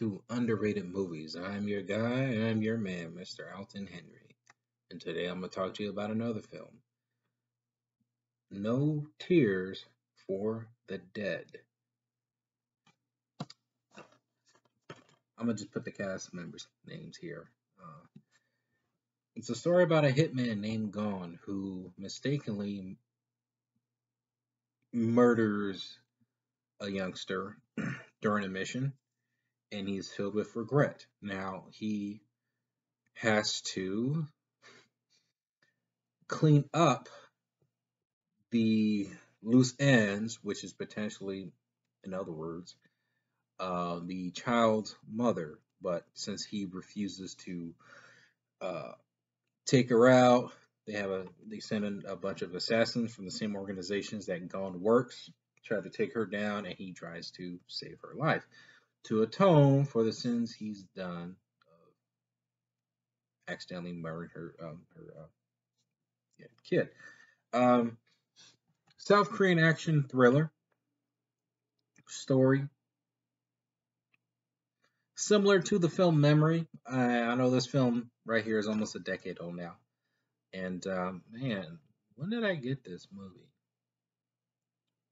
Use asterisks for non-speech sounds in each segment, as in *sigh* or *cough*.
To Underrated Movies. I'm your guy, I'm your man, Mr. Alton Henry. And today I'm going to talk to you about another film No Tears for the Dead. I'm going to just put the cast members' names here. Uh, it's a story about a hitman named Gon who mistakenly murders a youngster *clears throat* during a mission and he's filled with regret. Now he has to clean up the loose ends, which is potentially, in other words, uh, the child's mother. But since he refuses to uh, take her out, they have a they send in a bunch of assassins from the same organizations that Gon works, try to take her down, and he tries to save her life to atone for the sins he's done of accidentally murdering her um, her uh, yeah, kid. Um, South Korean action thriller story. Similar to the film Memory. I, I know this film right here is almost a decade old now. And um, man, when did I get this movie?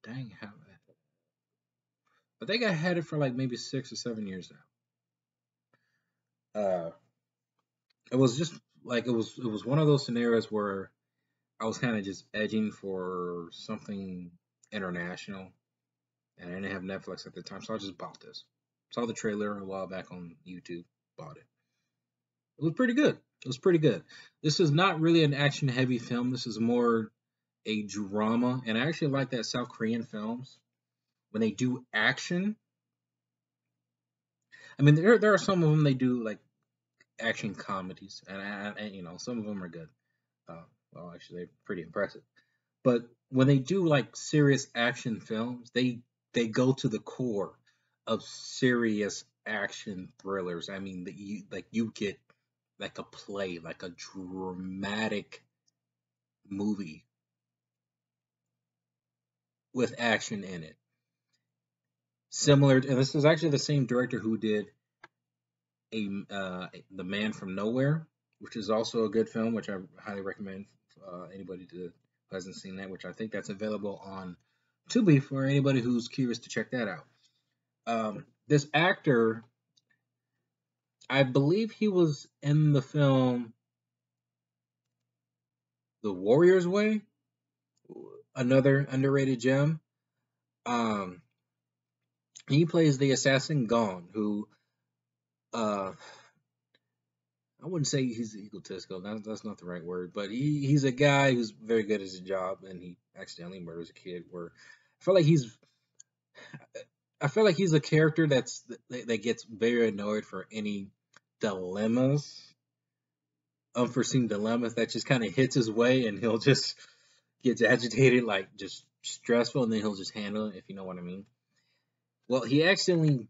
Dang, how I think I had it for like maybe six or seven years now. Uh, it was just like it was it was one of those scenarios where I was kind of just edging for something international, and I didn't have Netflix at the time, so I just bought this. Saw the trailer a while back on YouTube, bought it. It was pretty good. It was pretty good. This is not really an action heavy film. This is more a drama, and I actually like that South Korean films when they do action. I mean, there there are some of them they do like action comedies, and, and you know some of them are good. Uh, well, actually, they're pretty impressive. But when they do like serious action films, they they go to the core of serious action thrillers. I mean, that you like you get like a play, like a dramatic movie with action in it similar, and this is actually the same director who did a uh, The Man from Nowhere, which is also a good film, which I highly recommend uh, anybody to, who hasn't seen that. Which I think that's available on Tubi for anybody who's curious to check that out. Um, this actor, I believe he was in the film The Warrior's Way, another underrated gem. Um, he plays the assassin Gon, who uh I wouldn't say he's egotistical. That, that's not the right word, but he, he's a guy who's very good at his job, and he accidentally murders a kid. Where I feel like he's, I feel like he's a character that's that gets very annoyed for any dilemmas, unforeseen dilemmas that just kind of hits his way, and he'll just gets agitated, like just stressful, and then he'll just handle it, if you know what I mean. Well, he accidentally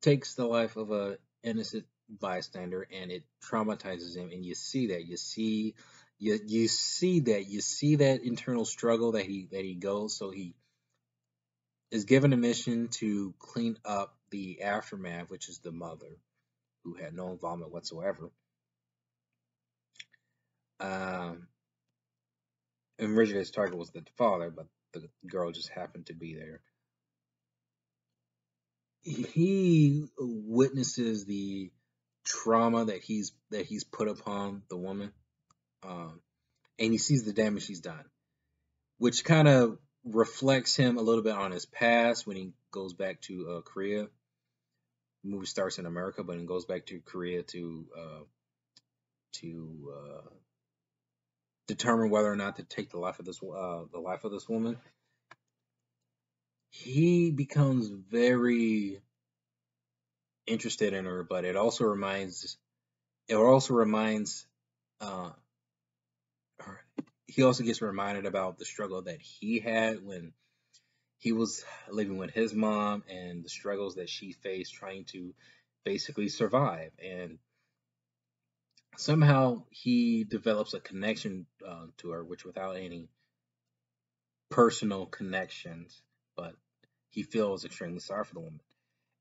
takes the life of a innocent bystander, and it traumatizes him. And you see that. You see, you you see that. You see that internal struggle that he that he goes. So he is given a mission to clean up the aftermath, which is the mother, who had no involvement whatsoever. Um, originally his target was the father, but the girl just happened to be there he witnesses the trauma that he's that he's put upon the woman, um, and he sees the damage he's done, which kind of reflects him a little bit on his past when he goes back to uh, Korea. The movie starts in America, but he goes back to Korea to uh, to uh, determine whether or not to take the life of this uh, the life of this woman he becomes very interested in her, but it also reminds it also reminds uh, her, he also gets reminded about the struggle that he had when he was living with his mom and the struggles that she faced trying to basically survive. And somehow he develops a connection uh, to her which without any personal connections but he feels extremely sorry for the woman.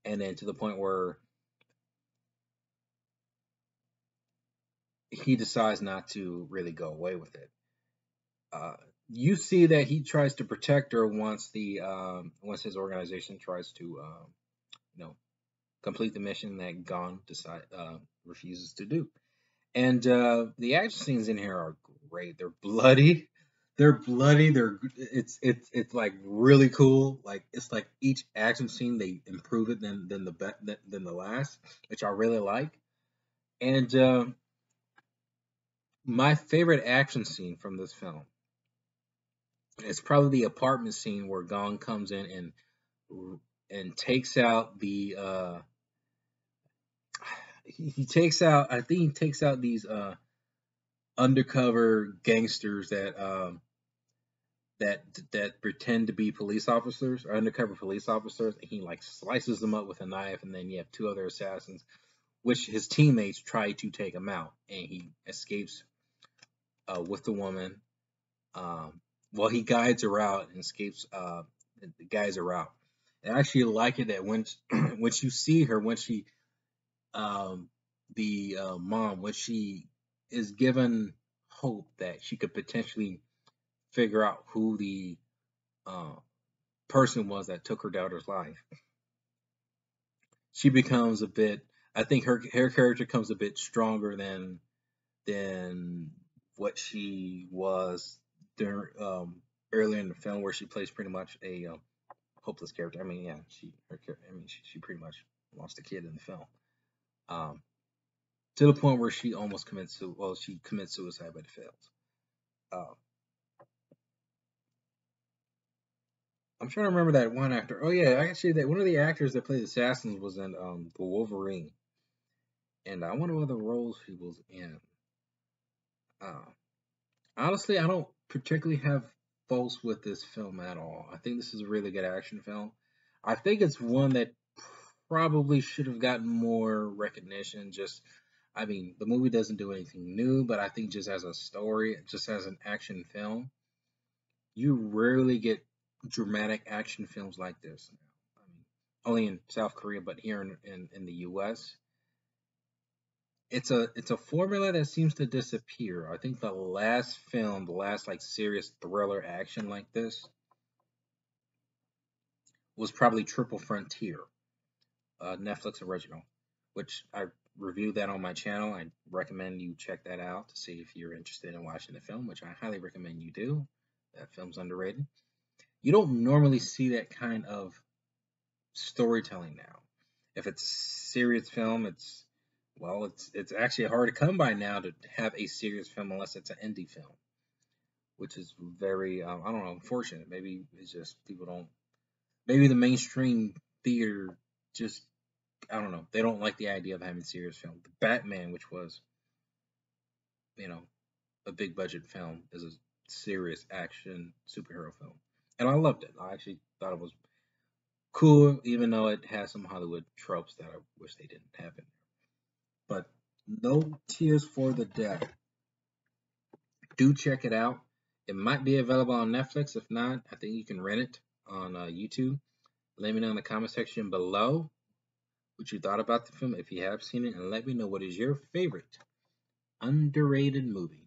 and then to the point where he decides not to really go away with it. Uh, you see that he tries to protect her once the um, once his organization tries to um, you know complete the mission that Gon decide uh, refuses to do. And uh, the action scenes in here are great. They're bloody. They're bloody. They're it's it's it's like really cool. Like it's like each action scene they improve it than than the be- than the last, which I really like. And uh, my favorite action scene from this film is probably the apartment scene where Gong comes in and and takes out the uh he, he takes out I think he takes out these uh undercover gangsters that um that that pretend to be police officers or undercover police officers and he like slices them up with a knife and then you have two other assassins which his teammates try to take him out and he escapes uh, with the woman. Um, well he guides her out and escapes uh, the guys are out. I actually like it that when *clears throat* when you see her when she um, the uh, mom when she is given hope that she could potentially figure out who the uh, person was that took her daughter's life. She becomes a bit. I think her her character comes a bit stronger than than what she was during um, earlier in the film, where she plays pretty much a um, hopeless character. I mean, yeah, she her I mean, she, she pretty much lost a kid in the film. Um, to the point where she almost commits well, she commits suicide but fails. Um, I'm trying to remember that one actor. Oh yeah, i actually, that one of the actors that plays assassins was in um the Wolverine, and I wonder what other roles he was in. Uh, honestly, I don't particularly have faults with this film at all. I think this is a really good action film. I think it's one that probably should have gotten more recognition. Just, I mean, the movie doesn't do anything new, but I think just as a story, just as an action film, you rarely get dramatic action films like this. I mean, only in South Korea, but here in, in, in the U.S., it's a it's a formula that seems to disappear. I think the last film, the last like serious thriller action like this, was probably Triple Frontier, a Netflix original, which I reviewed that on my channel. I recommend you check that out to see if you're interested in watching the film, which I highly recommend you do. That film's underrated. You don't normally see that kind of storytelling now. If it's a serious film, it's well, it's it's actually hard to come by now to have a serious film unless it's an indie film, which is very um, I don't know unfortunate. Maybe it's just people don't. Maybe the mainstream theater just I don't know. They don't like the idea of having serious film. The Batman, which was you know a big budget film, is a serious action superhero film, and I loved it. I actually thought it was cool, even though it has some Hollywood tropes that I wish they didn't have in but No Tears for the Dead. Do check it out. It might be available on Netflix. If not, I think you can rent it on uh, YouTube. Let me know in the comment section below what you thought about the film if you have seen it, and let me know what is your favorite underrated movie.